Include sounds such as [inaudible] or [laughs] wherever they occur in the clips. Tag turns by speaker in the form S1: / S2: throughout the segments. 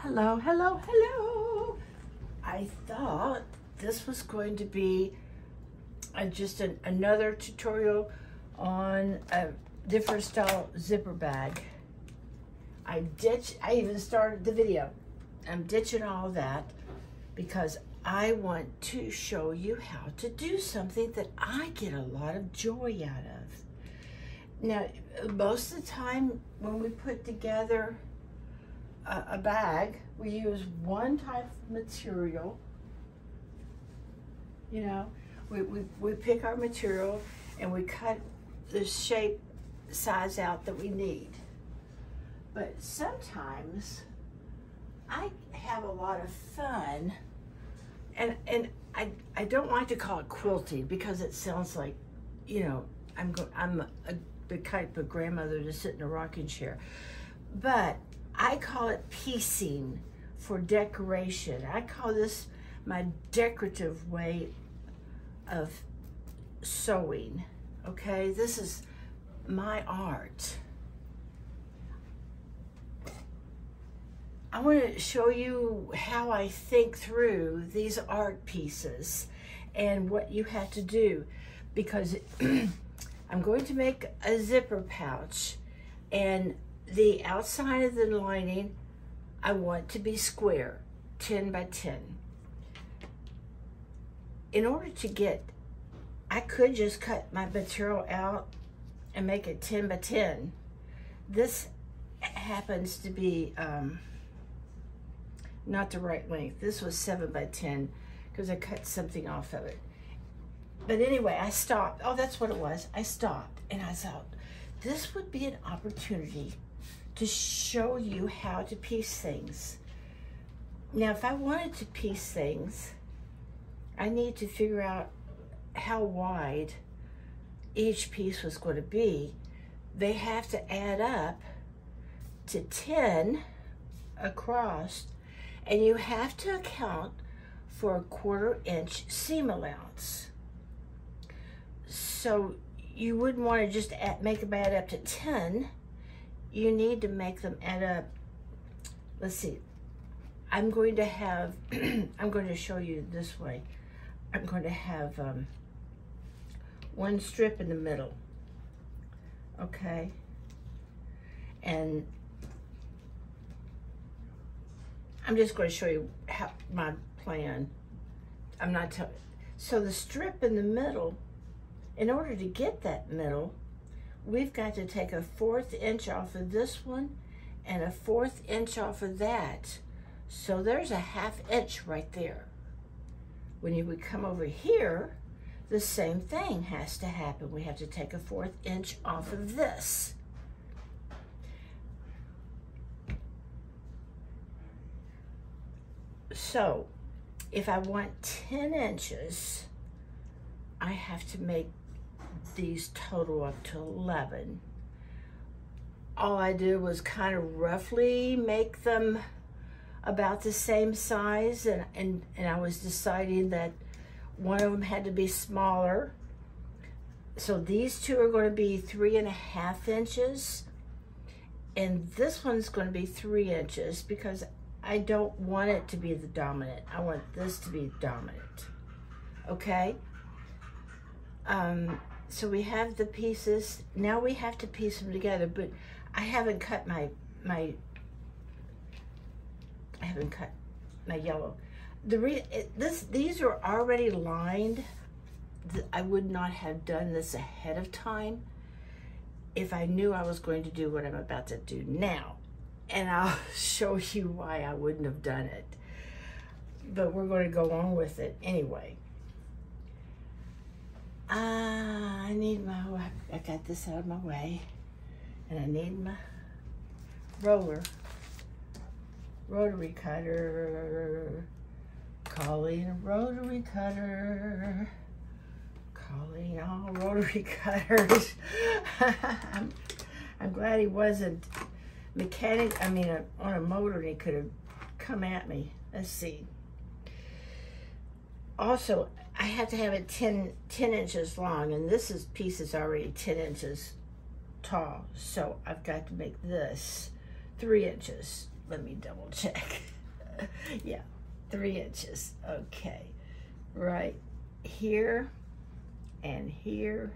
S1: Hello, hello, hello. I thought this was going to be a, just an, another tutorial on a different style zipper bag. I ditch, I even started the video. I'm ditching all that because I want to show you how to do something that I get a lot of joy out of. Now, most of the time when we put together a, a bag, we use one type of material. You know, we, we, we pick our material and we cut the shape size out that we need. But sometimes I have a lot of fun and and I I don't like to call it quilting because it sounds like, you know, I'm go, I'm a, the type of grandmother to sit in a rocking chair. But I call it piecing for decoration. I call this my decorative way of sewing. Okay, this is my art. I want to show you how I think through these art pieces and what you have to do because [clears throat] I'm going to make a zipper pouch and the outside of the lining I want to be square, 10 by 10. In order to get, I could just cut my material out and make it 10 by 10. This happens to be um, not the right length. This was 7 by 10 because I cut something off of it. But anyway, I stopped. Oh, that's what it was. I stopped and I thought, this would be an opportunity to show you how to piece things. Now, if I wanted to piece things, I need to figure out how wide each piece was going to be. They have to add up to 10 across, and you have to account for a quarter inch seam allowance. So you wouldn't want to just add, make them add up to 10 you need to make them add up. Let's see. I'm going to have, [clears throat] I'm going to show you this way. I'm going to have um, one strip in the middle. Okay. And I'm just going to show you how my plan. I'm not telling. So the strip in the middle, in order to get that middle, we've got to take a fourth inch off of this one and a fourth inch off of that. So there's a half inch right there. When you would come over here, the same thing has to happen. We have to take a fourth inch off of this. So if I want 10 inches, I have to make these total up to 11. All I did was kind of roughly make them about the same size and, and, and I was deciding that one of them had to be smaller. So these two are going to be three and a half inches and this one's going to be three inches because I don't want it to be the dominant. I want this to be dominant. Okay? Um, so we have the pieces. Now we have to piece them together, but I haven't cut my, my, I haven't cut my yellow. The re, this, these are already lined. I would not have done this ahead of time if I knew I was going to do what I'm about to do now. And I'll [laughs] show you why I wouldn't have done it. But we're going to go on with it anyway. Ah, I need my, I got this out of my way. And I need my roller, rotary cutter. A rotary cutter. Calling all [laughs] rotary cutters. I'm, I'm glad he wasn't mechanic, I mean, on a motor and he could have come at me. Let's see. Also, I have to have it 10, 10 inches long, and this is piece is already 10 inches tall. So I've got to make this three inches. let me double check. [laughs] yeah, three inches. Okay, right here and here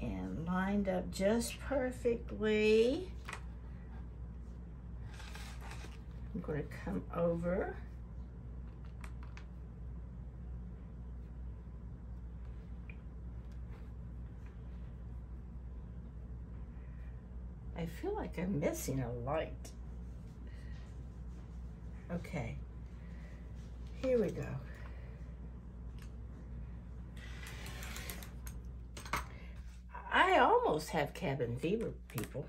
S1: and lined up just perfectly. I'm going to come over. I feel like I'm missing a light. Okay, here we go. I almost have cabin fever, people.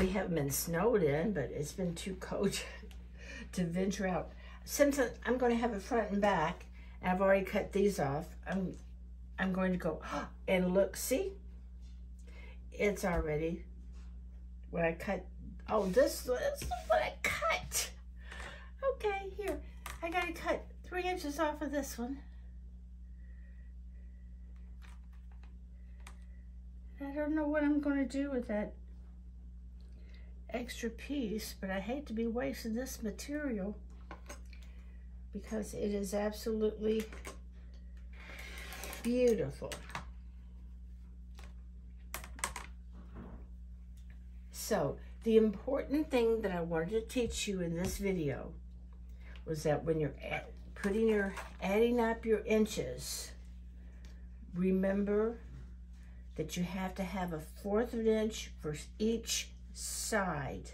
S1: We haven't been snowed in, but it's been too cold [laughs] to venture out. Since I'm going to have a front and back, and I've already cut these off, I'm I'm going to go [gasps] and look. See, it's already when I cut. Oh, this, this is what I cut. Okay, here. I got to cut three inches off of this one. I don't know what I'm going to do with that extra piece, but I hate to be wasting this material because it is absolutely beautiful. So the important thing that I wanted to teach you in this video was that when you're putting your, adding up your inches, remember that you have to have a fourth of an inch for each side.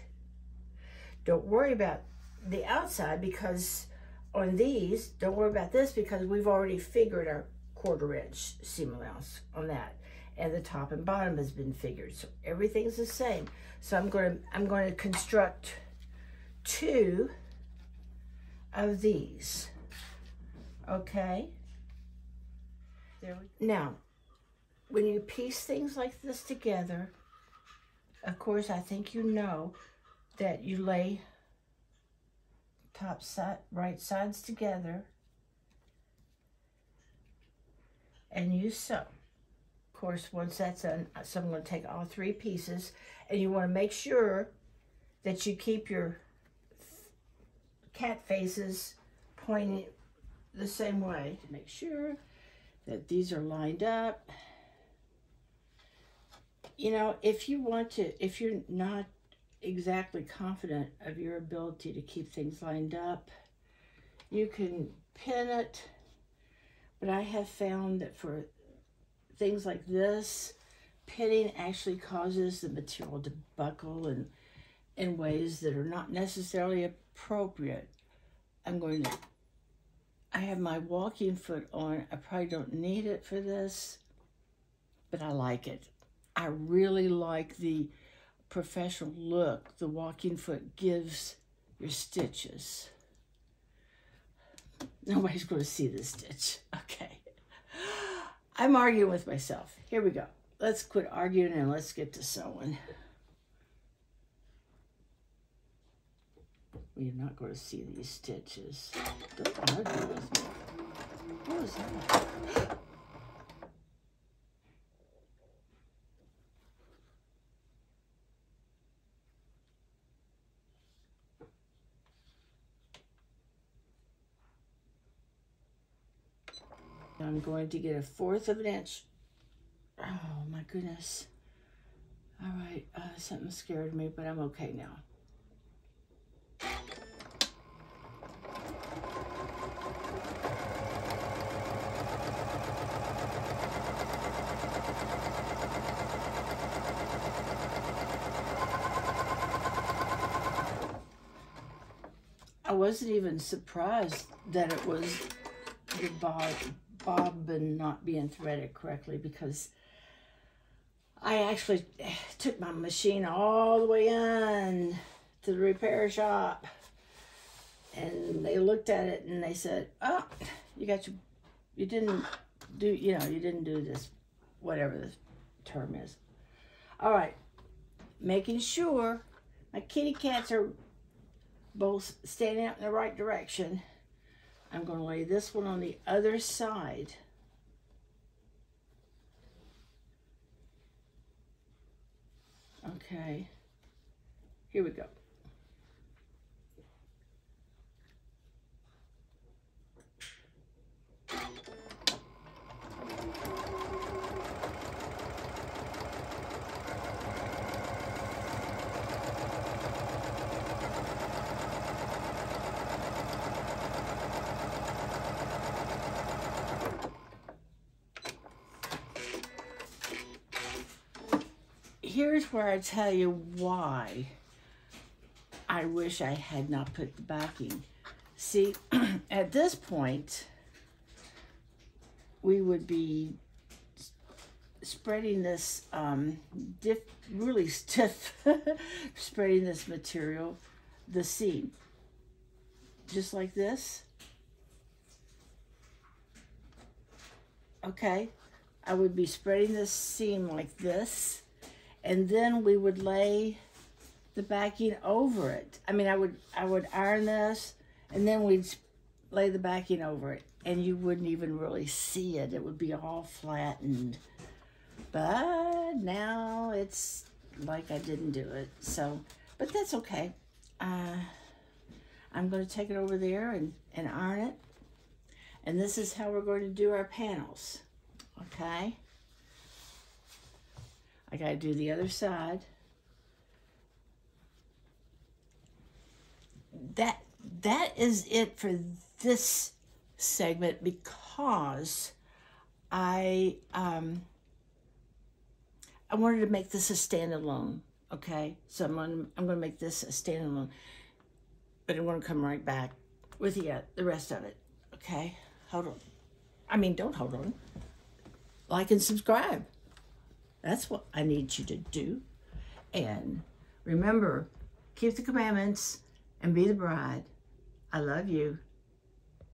S1: Don't worry about the outside because on these, don't worry about this because we've already figured our quarter inch seam allowance on that. And the top and bottom has been figured. So everything's the same. So I'm going to, I'm going to construct two of these. Okay? There we go. Now, when you piece things like this together, of course, I think you know that you lay top side, right sides together and you sew. Course, once that's done, so I'm going to take all three pieces and you want to make sure that you keep your cat faces pointing the same way. To make sure that these are lined up you know, if you want to, if you're not exactly confident of your ability to keep things lined up, you can pin it. But I have found that for things like this, pinning actually causes the material to buckle and in ways that are not necessarily appropriate. I'm going to, I have my walking foot on. I probably don't need it for this, but I like it. I really like the professional look the walking foot gives your stitches. Nobody's going to see this stitch. I'm arguing with myself. Here we go. Let's quit arguing and let's get to sewing. You're not going to see these stitches. Don't argue with me. What was that? I'm going to get a fourth of an inch. Oh my goodness. All right, uh, something scared me, but I'm okay now. I wasn't even surprised that it was the bottom bobbin not being threaded correctly because I actually took my machine all the way in to the repair shop and they looked at it and they said, oh, you got your, you didn't do, you know, you didn't do this, whatever the term is. All right, making sure my kitty cats are both standing up in the right direction I'm going to lay this one on the other side. Okay, here we go. Here's where I tell you why I wish I had not put the backing. See, [clears throat] at this point, we would be spreading this um, diff, really stiff, [laughs] spreading this material, the seam, just like this. Okay, I would be spreading this seam like this, and then we would lay the backing over it. I mean, I would I would iron this, and then we'd lay the backing over it, and you wouldn't even really see it. It would be all flattened. But now it's like I didn't do it. So, but that's okay. Uh, I'm going to take it over there and, and iron it. And this is how we're going to do our panels. Okay. I got to do the other side. That that is it for this segment because I um I wanted to make this a standalone. Okay, so I'm gonna I'm gonna make this a standalone, but I want to come right back with you the rest of it. Okay, hold on. I mean, don't hold on. Like and subscribe. That's what I need you to do. And remember, keep the commandments and be the bride. I love you.